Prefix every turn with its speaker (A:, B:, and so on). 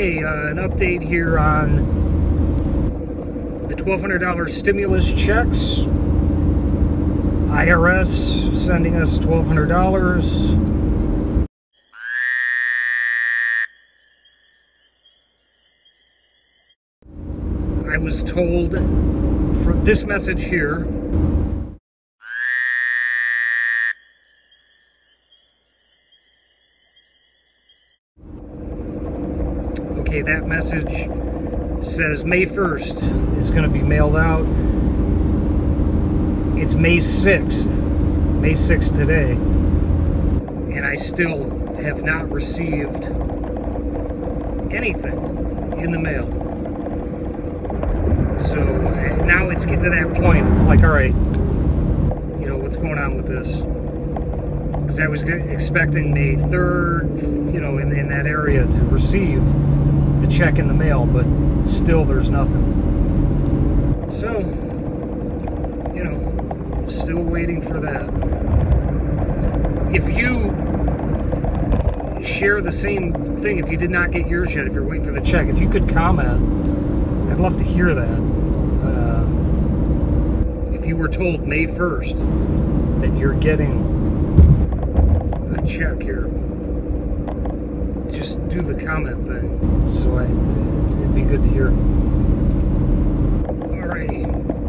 A: Okay, uh, an update here on the $1,200 stimulus checks. IRS sending us $1,200. I was told for this message here Okay, that message says May 1st. It's going to be mailed out. It's May 6th. May 6th today. And I still have not received anything in the mail. So uh, now it's getting to that point. It's like, all right, you know, what's going on with this? Because I was expecting May 3rd, you know, in, in that area to receive check in the mail, but still there's nothing. So, you know, still waiting for that. If you share the same thing, if you did not get yours yet, if you're waiting for the check, if you could comment, I'd love to hear that. Uh, if you were told May 1st that you're getting a check here, do the comment thing. So I, it'd be good to hear. Alrighty.